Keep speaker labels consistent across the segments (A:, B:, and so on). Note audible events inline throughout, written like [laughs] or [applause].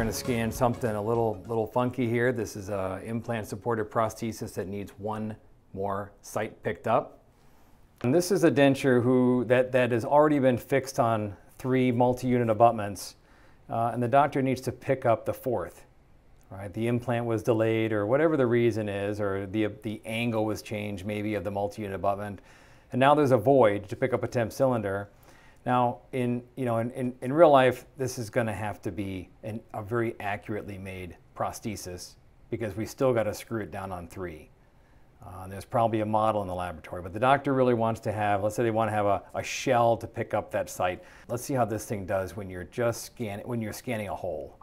A: going to scan something a little, little funky here. This is a implant supported prosthesis that needs one more site picked up. And this is a denture who, that, that has already been fixed on three multi-unit abutments, uh, and the doctor needs to pick up the fourth. Right? The implant was delayed or whatever the reason is, or the, the angle was changed maybe of the multi-unit abutment. And now there's a void to pick up a temp cylinder. Now, in, you know, in, in, in real life, this is going to have to be an, a very accurately made prosthesis because we still got to screw it down on three. Uh, there's probably a model in the laboratory, but the doctor really wants to have, let's say they want to have a, a, shell to pick up that site. Let's see how this thing does when you're just scanning, when you're scanning a hole.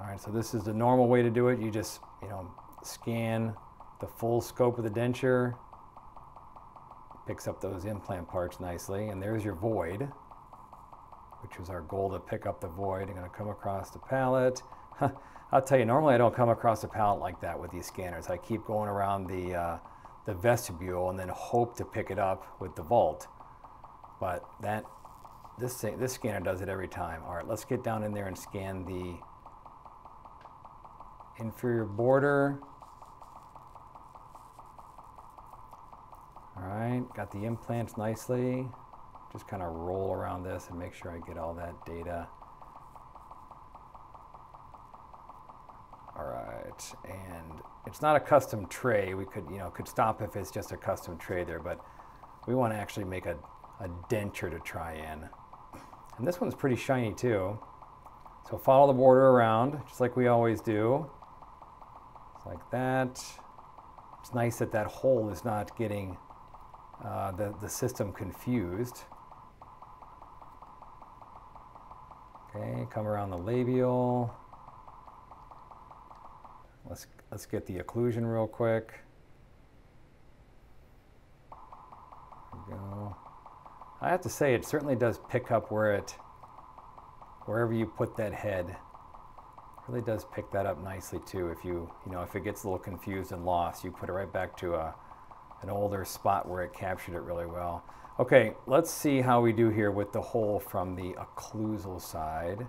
A: All right, so this is the normal way to do it. You just, you know, scan the full scope of the denture, picks up those implant parts nicely, and there's your void, which was our goal to pick up the void. I'm gonna come across the palate. [laughs] I'll tell you, normally I don't come across a palate like that with these scanners. I keep going around the, uh, the vestibule and then hope to pick it up with the vault. But that this thing, this scanner does it every time. All right, let's get down in there and scan the inferior border. All right, got the implants nicely. Just kind of roll around this and make sure I get all that data. All right, and it's not a custom tray. We could, you know, could stop if it's just a custom tray there, but we want to actually make a, a denture to try in. And this one's pretty shiny too. So follow the border around, just like we always do. Just like that. It's nice that that hole is not getting uh, the, the system confused. Okay, come around the labial. Let's, let's get the occlusion real quick. Go. I have to say, it certainly does pick up where it, wherever you put that head. really does pick that up nicely too. If you, you know, if it gets a little confused and lost, you put it right back to a, an older spot where it captured it really well. Okay, let's see how we do here with the hole from the occlusal side.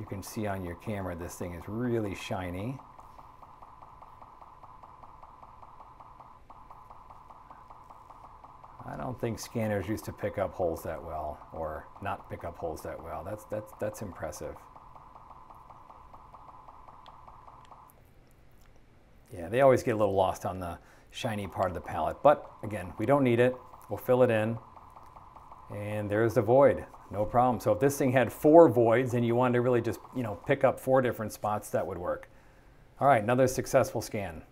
A: You can see on your camera this thing is really shiny. I don't think scanners used to pick up holes that well, or not pick up holes that well. That's, that's, that's impressive. Yeah, they always get a little lost on the shiny part of the palate. But again, we don't need it. We'll fill it in. And there's the void, no problem. So if this thing had four voids and you wanted to really just, you know, pick up four different spots, that would work. All right, another successful scan.